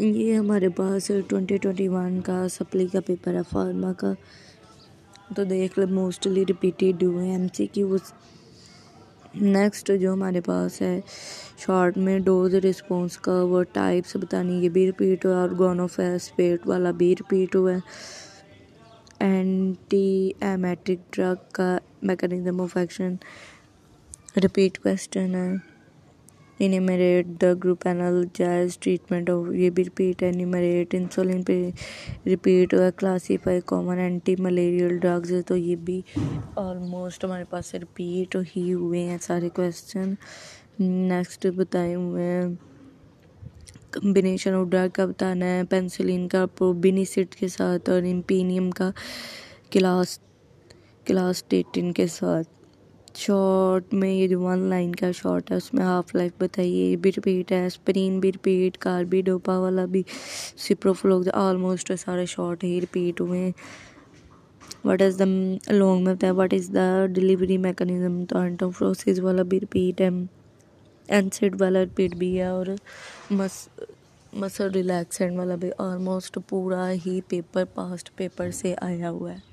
ये हमारे पास ट्वेंटी ट्वेंटी वन का सप्ली का पेपर है, फार्मा का। तो देख लो, मोस्टली रिपीटेड हुए एम सी क्यूज नेक्स्ट जो हमारे पास है शॉर्ट में डोज रिस्पॉन्स का, वो टाइप्स बतानी ये भी रिपीट हुआ और गोनोफेस्पेट वाला भी रिपीट हुआ है। एंटी एमेट्रिक ड्रग का mechanism of action repeat question है। Enumerate the group analgesics treatment of ये भी रिपीट है इनिमरेट इंसुलिन पे repeat classify common anti malarial drugs तो ये भी ऑलमोस्ट हमारे पास रिपीट ही हुए हैं सारे क्वेश्चन नेक्स्ट बताए हुए हैं कम्बिनेशन ऑफ़ ड्रग का बताना है पेंसिलिन का प्रोबिनिसिट के साथ और इम्पीनियम का क्लास क्लास टेटिन के साथ शॉर्ट में ये जो वन लाइन का शॉर्ट है, उसमें हाफ़ लाइफ बताइए, भी रिपीट है स्प्रीन भी रिपीट कार भी डोपा वाला भी सिप्रोफ्लोक ऑलमोस्ट सारे शॉर्ट ही रिपीट हुए हैं। वट इज़ द लॉन्ग में बताया what is the delivery mechanism तो एंटोफ्रोसिस वाला भी रिपीट है एनसिड वाला रिपीट भी है और मस मसल रिलैक्सेंट वाला भी ऑलमोस्ट पूरा ही पेपर पास्ट पेपर से आया हुआ है।